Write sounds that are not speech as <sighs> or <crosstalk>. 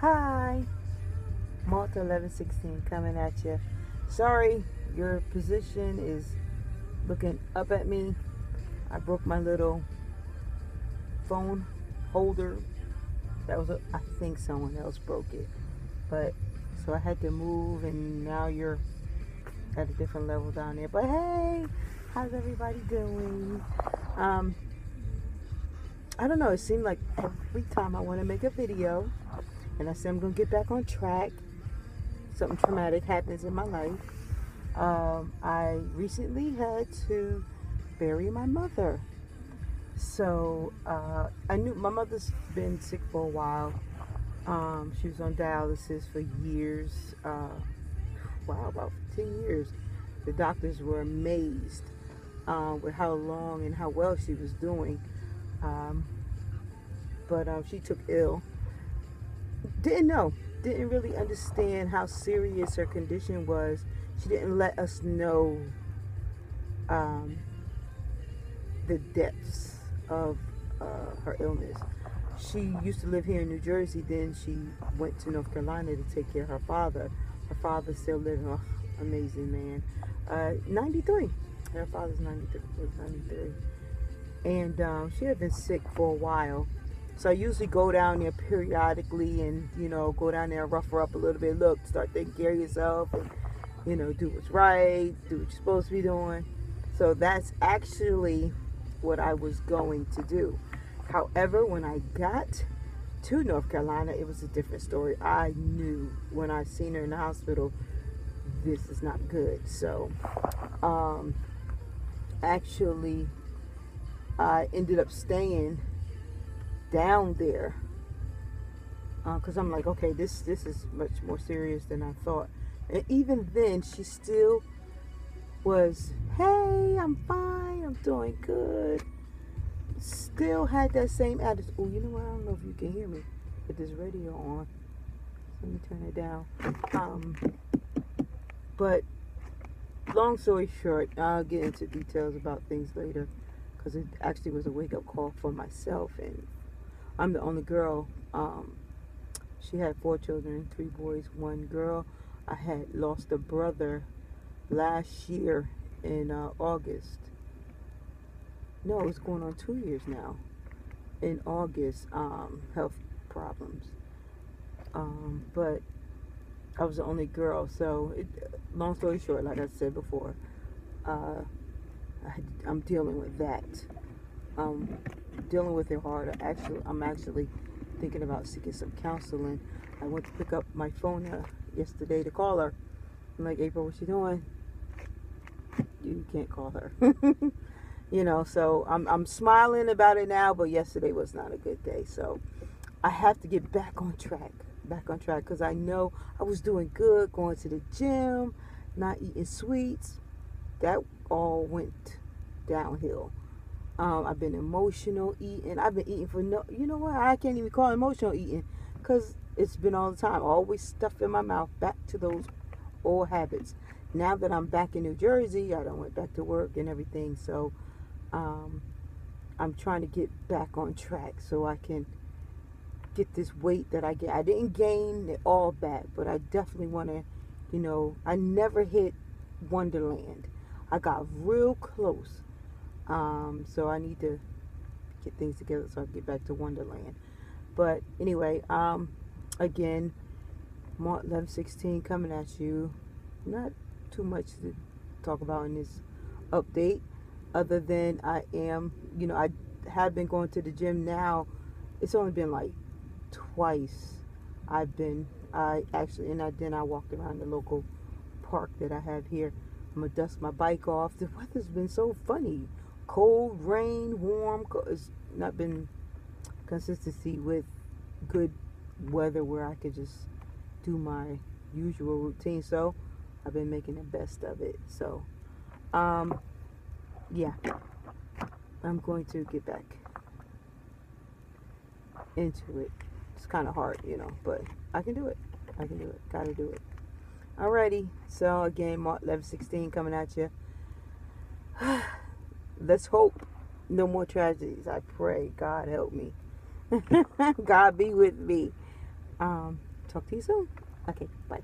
Hi, Malta 1116 coming at you. Sorry, your position is looking up at me. I broke my little phone holder. That was, a, I think someone else broke it. But, so I had to move and now you're at a different level down there. But hey, how's everybody doing? Um, I don't know. It seemed like every time I want to make a video and I said, I'm going to get back on track, something traumatic happens in my life. Um, I recently had to bury my mother. So uh, I knew my mother's been sick for a while. Um, she was on dialysis for years. Uh, wow, about 10 years. The doctors were amazed uh, with how long and how well she was doing. Um, but um, she took ill. Didn't know, didn't really understand how serious her condition was. She didn't let us know um, the depths of uh, her illness. She used to live here in New Jersey. Then she went to North Carolina to take care of her father. Her father's still living. Oh, amazing man. Uh, 93. Her father's 93. Was 93 and um, she had been sick for a while. So I usually go down there periodically and, you know, go down there and rough her up a little bit. Look, start taking care of yourself and, you know, do what's right, do what you're supposed to be doing. So that's actually what I was going to do. However, when I got to North Carolina, it was a different story. I knew when I seen her in the hospital, this is not good. So, um, actually, I ended up staying down there because uh, I'm like, okay, this this is much more serious than I thought. And even then, she still was, hey, I'm fine, I'm doing good. Still had that same attitude. Oh, you know what? I don't know if you can hear me with this radio on. Let me turn it down. Um, but long story short, I'll get into details about things later because it actually was a wake up call for myself. And I'm the only girl. Um, she had four children, three boys, one girl. I had lost a brother last year in uh, August. No, it's going on two years now. In August, um, health problems. Um, but I was the only girl, so it, long story short, like I said before, uh, I, am dealing with that. Um, dealing with it hard. Actually, I'm actually thinking about seeking some counseling. I went to pick up my phone uh, yesterday to call her. I'm like, April, what you doing? You can't call her. <laughs> you know, so I'm I'm smiling about it now, but yesterday was not a good day. So I have to get back on track. Back on track because I know I was doing good, going to the gym, not eating sweets. That all went downhill. Um, I've been emotional eating. I've been eating for no, you know what? I can't even call emotional eating because it's been all the time. Always stuff in my mouth. Back to those old habits. Now that I'm back in New Jersey, I don't went back to work and everything. So um, I'm trying to get back on track so I can get this weight that I get. I didn't gain it all back, but I definitely want to, you know, I never hit Onederland. I got real close. Um, so I need to get things together so I can get back to Onederland. But anyway, um, again, Malt 1116 coming at you. Not too much to talk about in this update, other than I am, you know, I have been going to the gym now. It's only been like twice. I've been, I actually, and I, then I walked around the local park that I have here. I'm gonna dust my bike off. The weather's been so funny. Cold, rain, warm. It's not been consistency with good weather where I could just do my usual routine. So I've been making the best of it. So, um, yeah, I'm going to get back into it. It's kind of hard, you know, but I can do it. I can do it. Gotta do it. Alrighty, so again, Malt 11, 16 coming at you. <sighs> Let's hope no more tragedies. I pray. God help me. <laughs> God be with me. Um, talk to you soon. Okay, bye.